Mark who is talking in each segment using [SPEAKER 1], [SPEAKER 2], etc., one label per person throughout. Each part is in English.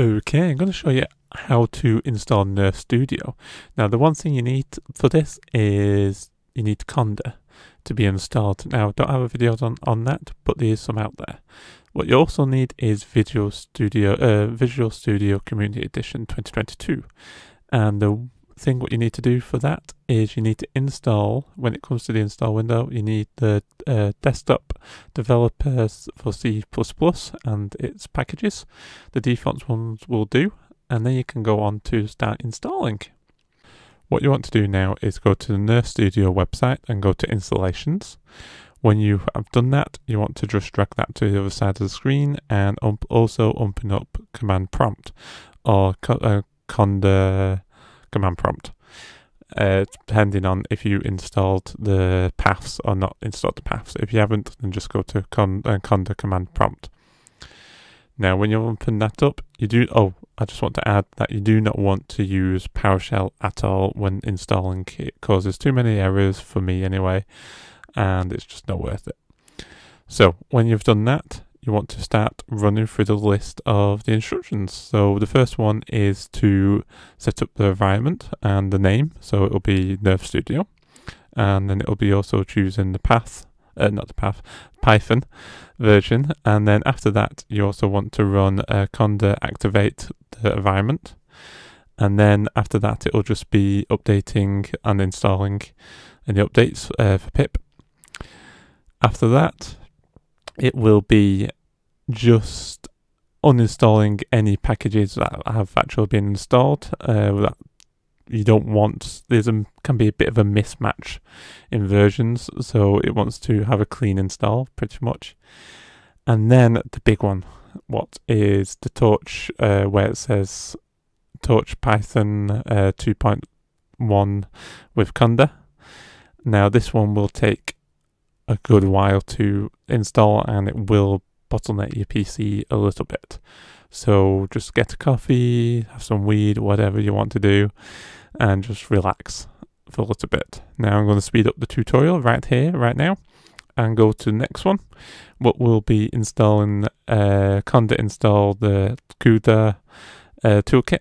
[SPEAKER 1] Okay, I'm going to show you how to install Nerf Studio. Now, the one thing you need for this is you need Conda to be installed. Now, I don't have a video on, on that, but there is some out there. What you also need is Visual Studio, uh, Visual Studio Community Edition 2022. And the thing what you need to do for that is you need to install, when it comes to the install window, you need the uh, desktop developers for C++ and its packages. The default ones will do, and then you can go on to start installing. What you want to do now is go to the Nerf Studio website and go to installations. When you have done that, you want to just drag that to the other side of the screen and also open up command prompt or uh, conda command prompt, uh, depending on if you installed the paths or not installed the paths. If you haven't, then just go to con- uh, conda command prompt. Now, when you open that up, you do. Oh, I just want to add that you do not want to use PowerShell at all when installing. It causes too many errors for me anyway, and it's just not worth it. So, when you've done that, you want to start running through the list of the instructions. So the first one is to set up the environment and the name. So it will be Nerf Studio. And then it will be also choosing the path, uh, not the path, Python version. And then after that, you also want to run a conda activate the environment. And then after that, it will just be updating and installing any updates uh, for pip. After that, it will be just uninstalling any packages that have actually been installed. Uh, that you don't want there's a can be a bit of a mismatch in versions, so it wants to have a clean install pretty much. And then the big one, what is the torch uh, where it says torch Python uh, 2.1 with Conda. Now this one will take a good while to install and it will bottleneck your PC a little bit. So just get a coffee, have some weed, whatever you want to do, and just relax for a little bit. Now I'm going to speed up the tutorial right here, right now, and go to the next one. What we'll be installing, uh, Conda install the CUDA uh, toolkit.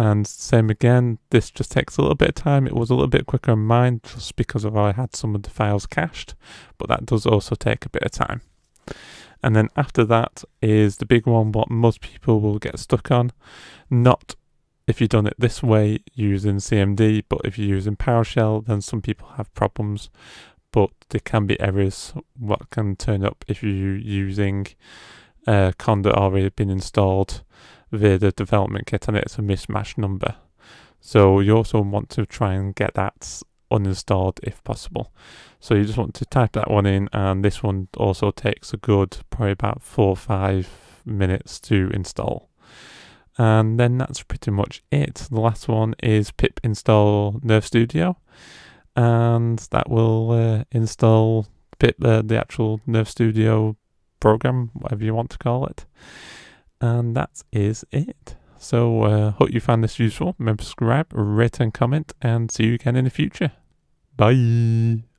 [SPEAKER 1] And same again, this just takes a little bit of time. It was a little bit quicker on mine just because of I had some of the files cached, but that does also take a bit of time. And then after that is the big one, what most people will get stuck on. Not if you've done it this way using CMD, but if you're using PowerShell, then some people have problems. But there can be errors what can turn up if you're using uh, Conda already been installed via the development kit and it's a mismatch number. So you also want to try and get that uninstalled if possible. So you just want to type that one in and this one also takes a good probably about four or five minutes to install. And then that's pretty much it. The last one is pip install Nerf Studio and that will uh, install pip uh, the actual Nerf Studio program, whatever you want to call it. And that is it. So, uh, hope you found this useful. Remember, subscribe, rate, and comment, and see you again in the future. Bye.